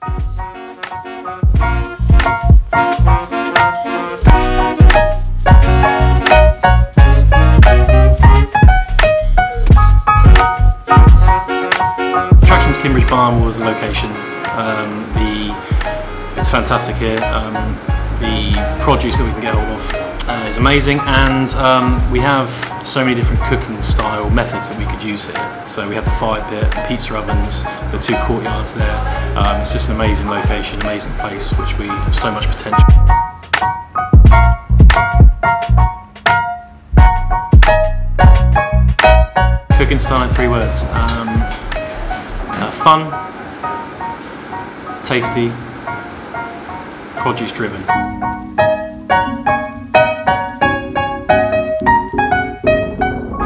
Attraction to Kimbridge Barn was the location. Um, the it's fantastic here. Um, the produce that we can get hold of is amazing, and um, we have so many different cooking style methods that we could use here. So we have the fire pit, the pizza ovens, the two courtyards there. Um, it's just an amazing location, amazing place, which we have so much potential. Cooking style in three words. Um, uh, fun, tasty, produce driven.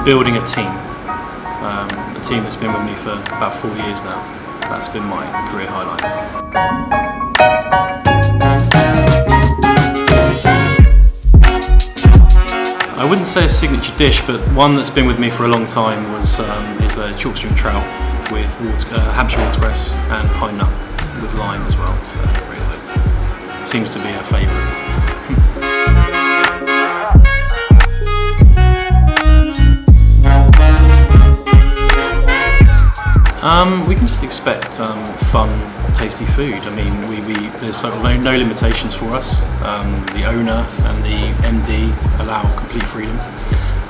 Building a team. Um, a team that's been with me for about four years now. That's been my career highlight. I wouldn't say a signature dish, but one that's been with me for a long time was um, is a chalk trout with water, uh, Hampshire watercress and pine nut with lime as well. Seems to be a favourite. Um, we can just expect um, fun, tasty food. I mean, we, we there's sort of no, no limitations for us. Um, the owner and the MD allow complete freedom,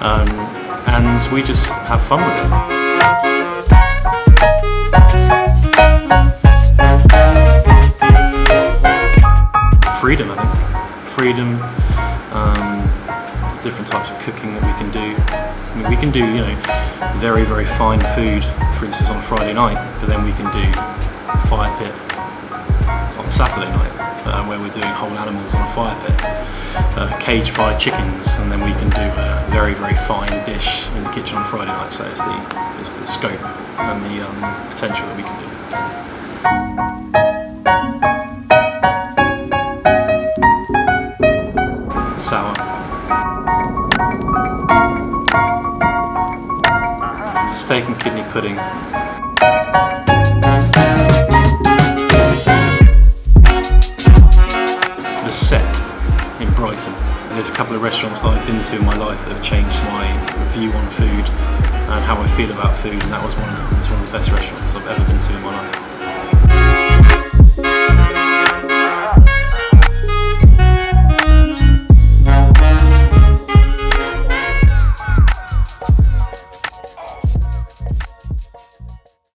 um, and we just have fun with it. Freedom, I think. Freedom. Um, different types of cooking that we can do. I mean, we can do, you know, very, very fine food, for instance, on Friday night, but then we can do fire pit on Saturday night, uh, where we're doing whole animals on a fire pit, uh, cage fried chickens, and then we can do a very, very fine dish in the kitchen on Friday night. So it's the, it's the scope and the um, potential that we can do. Steak and kidney pudding. The set in Brighton. And there's a couple of restaurants that I've been to in my life that have changed my view on food and how I feel about food, and that was one of, it's one of the best restaurants I've ever been to in my life.